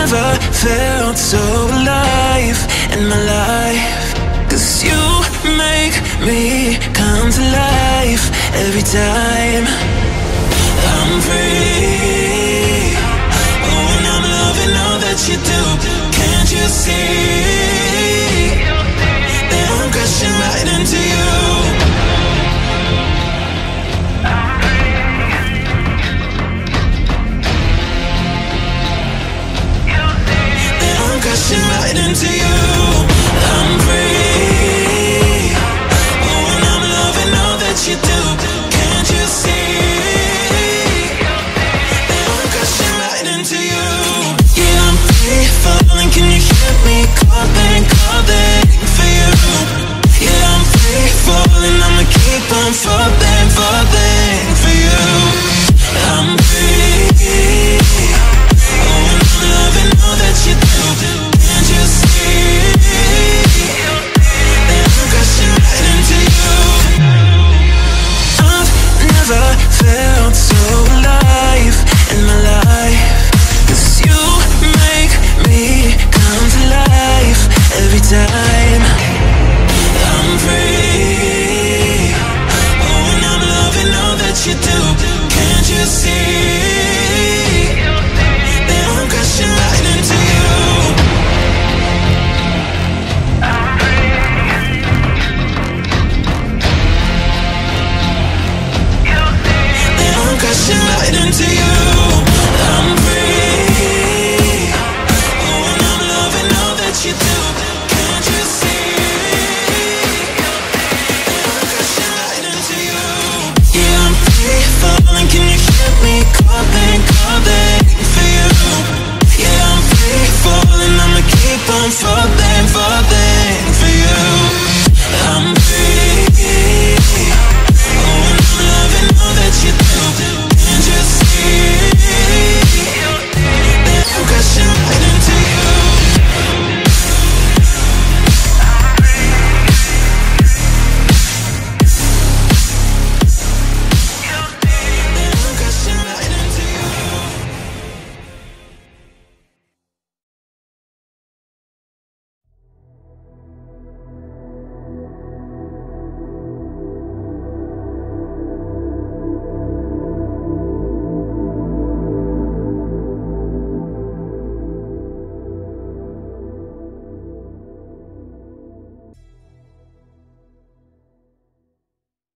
never felt so alive in my life. Cause you make me come to life every time. I'm free. to you.